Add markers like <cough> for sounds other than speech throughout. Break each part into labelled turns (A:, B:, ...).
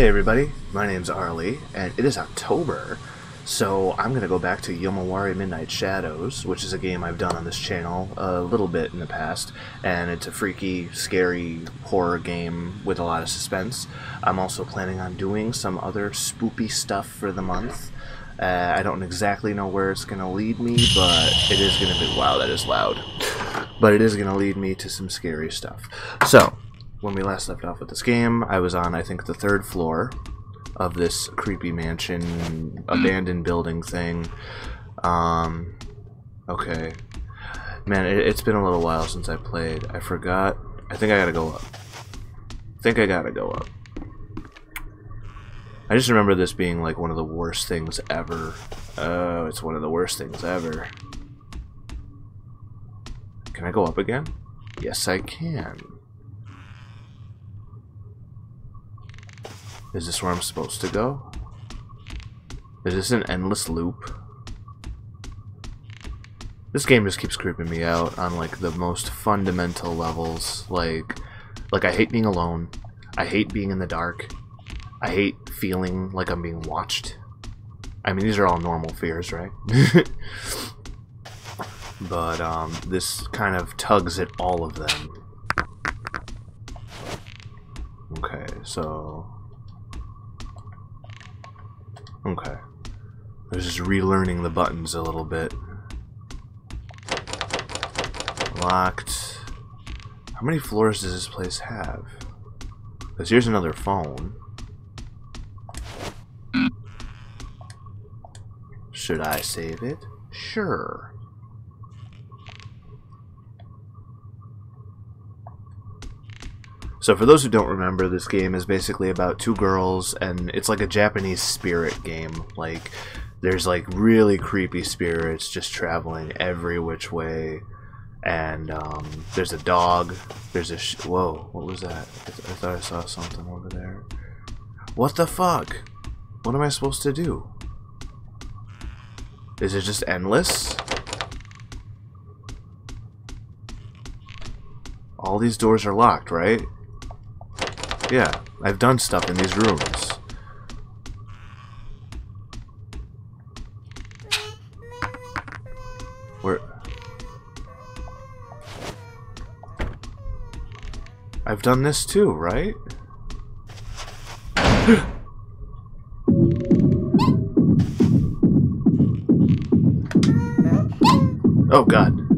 A: Hey everybody, my name's Arlie, and it is October, so I'm going to go back to Yomawari Midnight Shadows, which is a game I've done on this channel a little bit in the past, and it's a freaky, scary horror game with a lot of suspense. I'm also planning on doing some other spoopy stuff for the month. Uh, I don't exactly know where it's going to lead me, but it is going to be... Wow, that is loud. But it is going to lead me to some scary stuff. So, when we last left off with this game, I was on, I think, the third floor of this creepy mansion, abandoned building thing. Um, okay. Man, it, it's been a little while since I played. I forgot. I think I gotta go up. I think I gotta go up. I just remember this being like one of the worst things ever. Oh, it's one of the worst things ever. Can I go up again? Yes, I can. Is this where I'm supposed to go? Is this an endless loop? This game just keeps creeping me out on like the most fundamental levels. Like, like I hate being alone. I hate being in the dark. I hate feeling like I'm being watched. I mean, these are all normal fears, right? <laughs> but um, this kind of tugs at all of them. Okay, so Okay. I was just relearning the buttons a little bit. Locked. How many floors does this place have? Because here's another phone. Should I save it? Sure. So for those who don't remember, this game is basically about two girls, and it's like a Japanese spirit game. Like, there's like really creepy spirits just traveling every which way, and um, there's a dog. There's a whoa, what was that? I, th I thought I saw something over there. What the fuck? What am I supposed to do? Is it just endless? All these doors are locked, right? Yeah, I've done stuff in these rooms. Where... I've done this too, right? <gasps> oh god.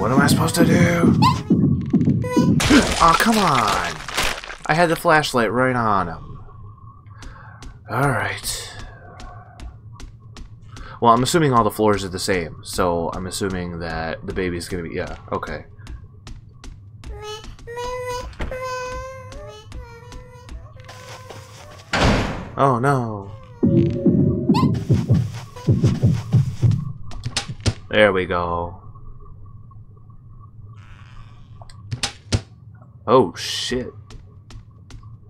A: What am I supposed to do? <laughs> Oh, come on. I had the flashlight right on him. Alright. Well, I'm assuming all the floors are the same, so I'm assuming that the baby's gonna be... Yeah, okay. Oh, no. There we go. Oh, shit.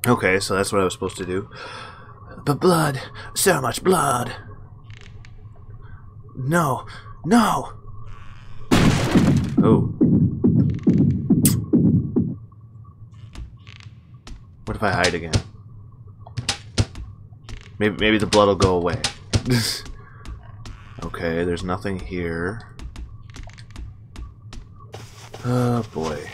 A: Okay, so that's what I was supposed to do. But blood! So much blood! No! No! Oh. What if I hide again? Maybe, maybe the blood will go away. <laughs> okay, there's nothing here. Oh boy.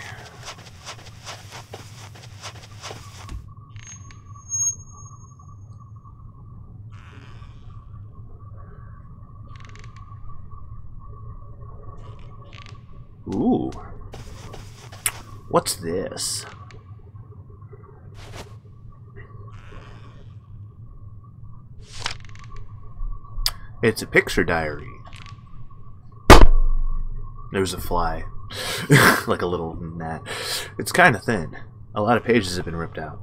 A: Ooh. What's this? It's a picture diary. There's a fly. <laughs> like a little gnat. It's kind of thin. A lot of pages have been ripped out.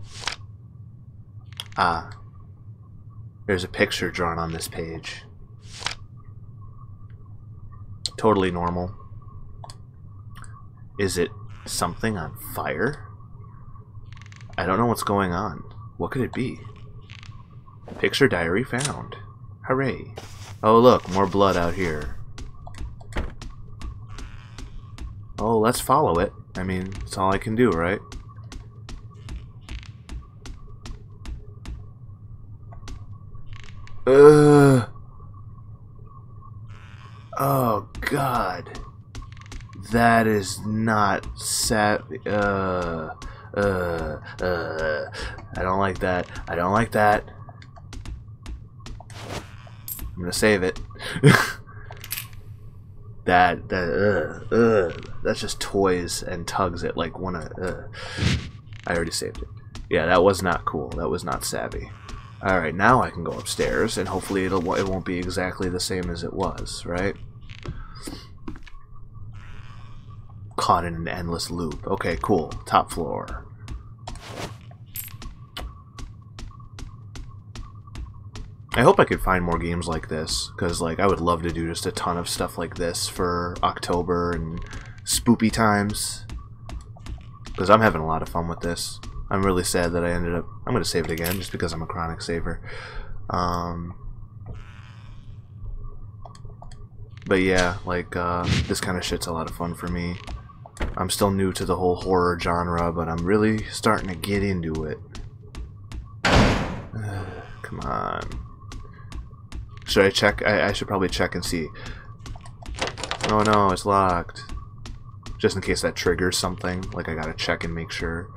A: Ah. There's a picture drawn on this page. Totally normal. Is it something on fire? I don't know what's going on. What could it be? Picture diary found. Hooray. Oh look, more blood out here. Oh, let's follow it. I mean, it's all I can do, right? Ugh. Oh, God. That is not sat. Uh, uh, uh. I don't like that. I don't like that. I'm gonna save it. <laughs> that that uh, uh, that's just toys and tugs it like one. Uh, I already saved it. Yeah, that was not cool. That was not savvy. All right, now I can go upstairs, and hopefully it'll it won't be exactly the same as it was, right? Caught in an endless loop. Okay, cool. Top floor. I hope I could find more games like this, because like I would love to do just a ton of stuff like this for October and spoopy times. Because I'm having a lot of fun with this. I'm really sad that I ended up... I'm going to save it again, just because I'm a chronic saver. Um, but yeah, like, uh, this kind of shit's a lot of fun for me. I'm still new to the whole horror genre, but I'm really starting to get into it. <sighs> Come on. Should I check? I, I should probably check and see. Oh no, it's locked. Just in case that triggers something. Like I gotta check and make sure.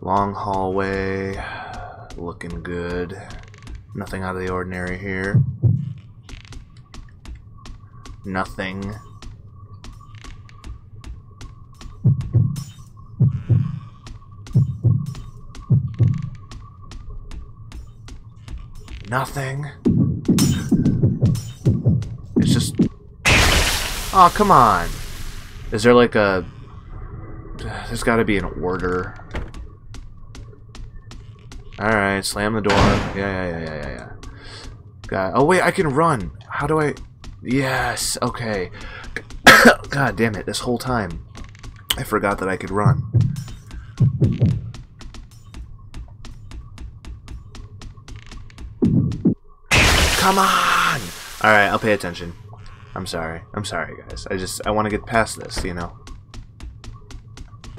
A: Long hallway. <sighs> Looking good. Nothing out of the ordinary here. Nothing. Nothing. It's just... Oh, come on. Is there like a... There's gotta be an order. Alright, slam the door. Yeah, yeah, yeah, yeah, yeah, yeah. Oh, wait, I can run. How do I... Yes, okay. <coughs> God damn it, this whole time. I forgot that I could run. Come on! Alright, I'll pay attention. I'm sorry. I'm sorry, guys. I just, I want to get past this, you know? <sighs>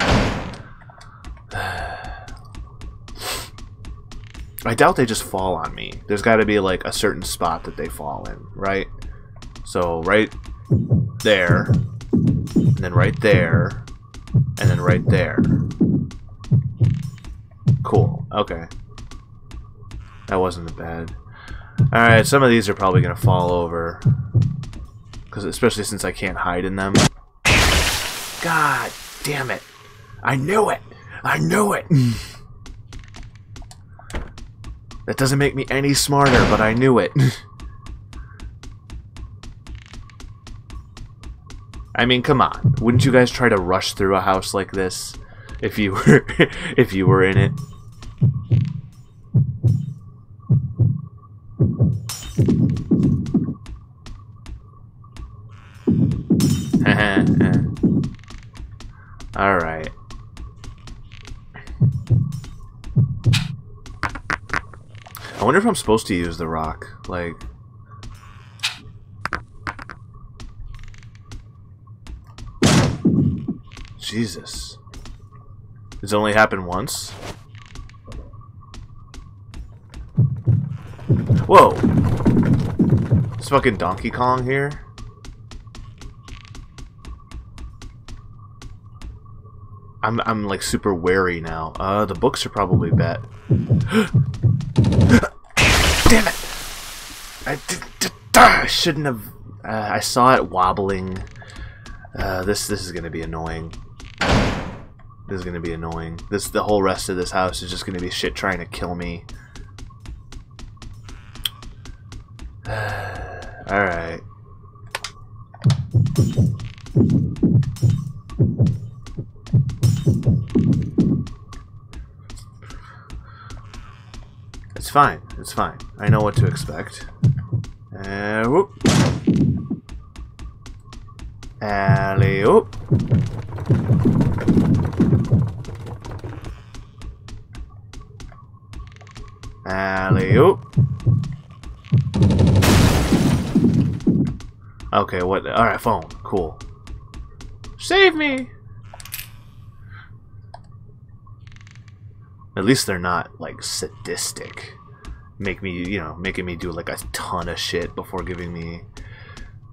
A: I doubt they just fall on me. There's got to be, like, a certain spot that they fall in, right? So, right there, and then right there, and then right there. Cool. Okay. That wasn't bad. Alright, some of these are probably going to fall over. Cause especially since I can't hide in them. God damn it. I knew it. I knew it. <sighs> that doesn't make me any smarter, but I knew it. <laughs> I mean, come on. Wouldn't you guys try to rush through a house like this if you were <laughs> if you were in it? Alright. I wonder if I'm supposed to use the rock. Like... Jesus. It's only happened once? Whoa! It's fucking Donkey Kong here? I'm I'm like super wary now. Uh, the books are probably bad. <gasps> Damn it! I I shouldn't have. Uh, I saw it wobbling. Uh, this this is gonna be annoying. This is gonna be annoying. This the whole rest of this house is just gonna be shit trying to kill me. <sighs> All right. Fine. It's fine. I know what to expect. Uh, whoop. Alley oop. Alley. Okay, what? Alright, phone. Cool. Save me! At least they're not like sadistic. Make me, you know, making me do like a ton of shit before giving me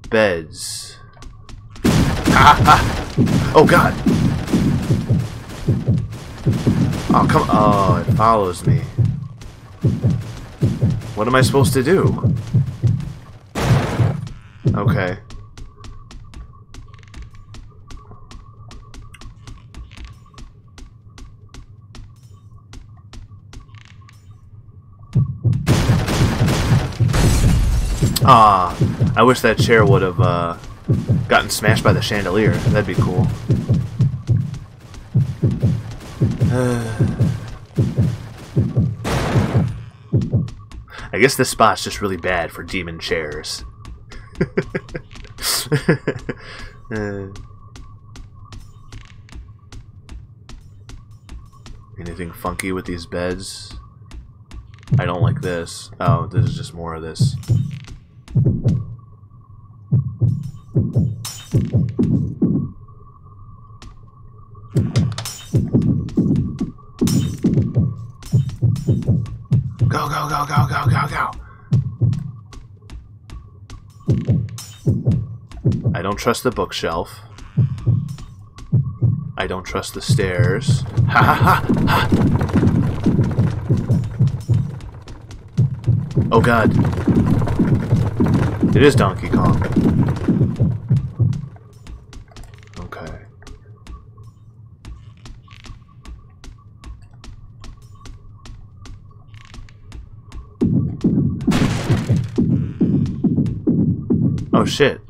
A: beds. <laughs> Oh god! Oh come oh it follows me. What am I supposed to do? Okay. Ah, I wish that chair would have uh, gotten smashed by the chandelier. That'd be cool. <sighs> I guess this spot's just really bad for demon chairs. <laughs> uh, anything funky with these beds? I don't like this. Oh, this is just more of this. Go, go, go, go, go, go, go. I don't trust the bookshelf. I don't trust the stairs. <laughs> Ha ha ha ha! Oh god. It is Donkey Kong. Okay. Oh shit.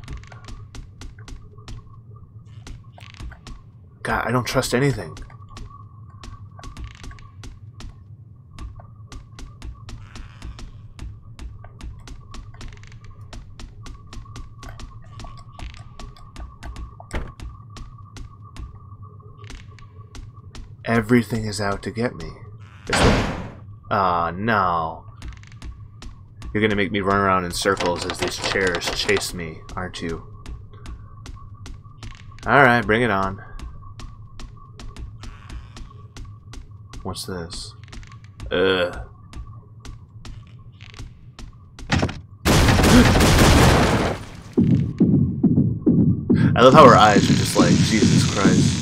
A: God, I don't trust anything. Everything is out to get me. Ah, oh, no. You're gonna make me run around in circles as these chairs chase me, aren't you? Alright, bring it on. What's this? Ugh. <gasps> I love how her eyes are just like, Jesus Christ.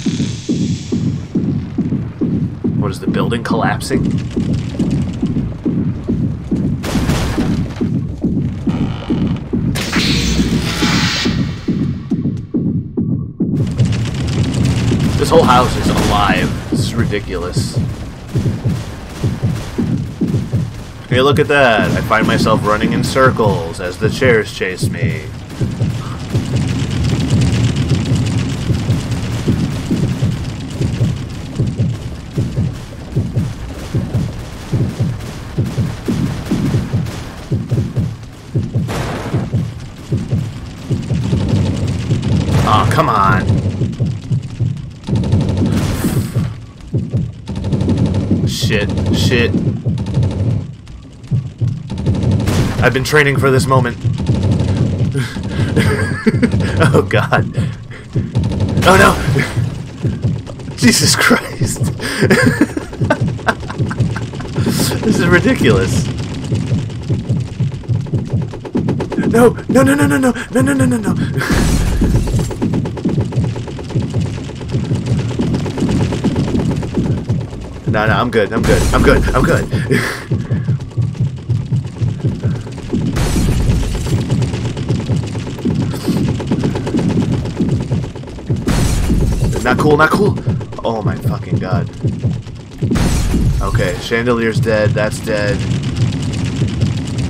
A: What is the building collapsing? This whole house is alive. This is ridiculous. Hey, look at that. I find myself running in circles as the chairs chase me. Come on. Shit, shit. I've been training for this moment. <laughs> oh god. Oh no! Jesus Christ. <laughs> this is ridiculous. No, no, no, no, no, no, no, no, no, no, no. No, no, I'm good. I'm good. I'm good. I'm good. not cool, not cool. Oh my fucking god. Okay, chandelier's dead. That's dead.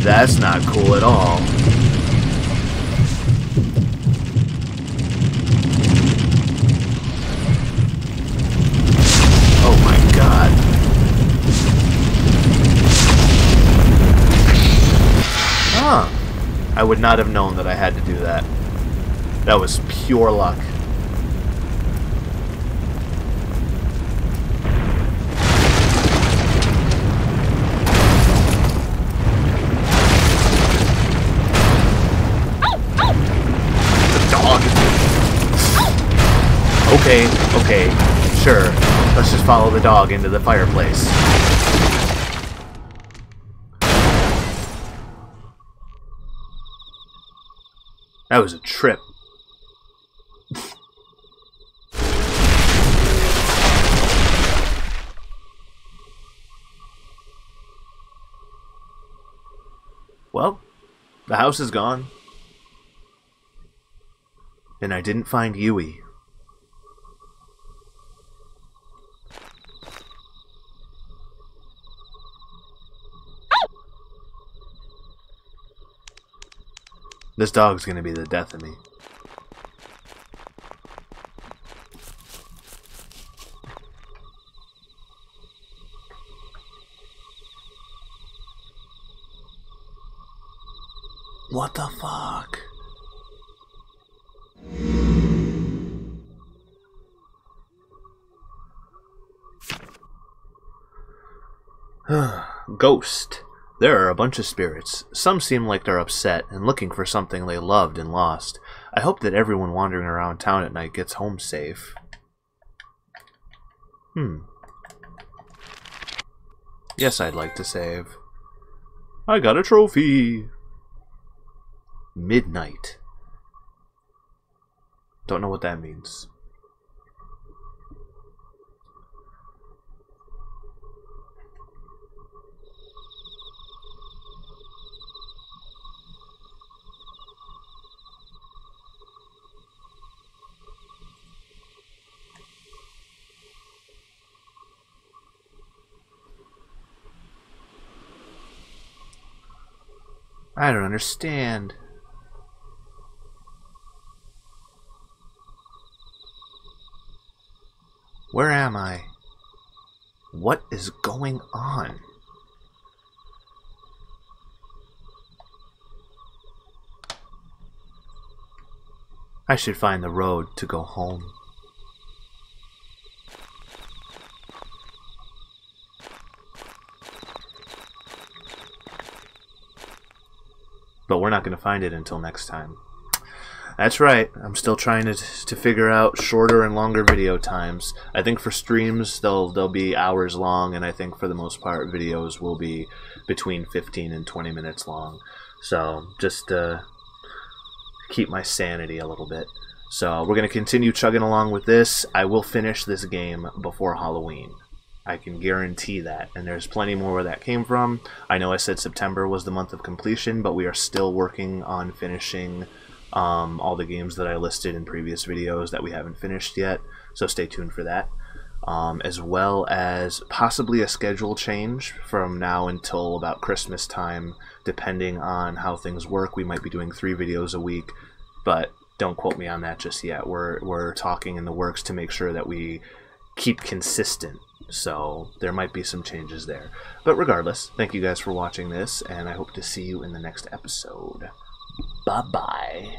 A: That's not cool at all. Would not have known that I had to do that. That was pure luck. The dog. Okay, okay, sure. Let's just follow the dog into the fireplace. That was a trip. well, the house is gone. And I didn't find Yui. This dog's gonna be the death of me. What the fuck? <sighs> Ghost. There are a bunch of spirits. Some seem like they're upset and looking for something they loved and lost. I hope that everyone wandering around town at night gets home safe. Hmm. Yes, I'd like to save. I got a trophy! Midnight. Don't know what that means. I don't understand. Where am I? What is going on? I should find the road to go home. But we're not going to find it until next time. That's right. I'm still trying to to figure out shorter and longer video times. I think for streams they'll they'll be hours long, and I think for the most part videos will be between 15 and 20 minutes long. So just uh, keep my sanity a little bit. So we're gonna continue chugging along with this. I will finish this game before Halloween. I can guarantee that. And there's plenty more where that came from. I know I said September was the month of completion, but we are still working on finishing um, all the games that I listed in previous videos that we haven't finished yet. So stay tuned for that. Um, as well as possibly a schedule change from now until about Christmas time, depending on how things work. We might be doing three videos a week, but don't quote me on that just yet. We're we're talking in the works to make sure that we keep consistent so there might be some changes there. But regardless, thank you guys for watching this, and I hope to see you in the next episode. Bye bye.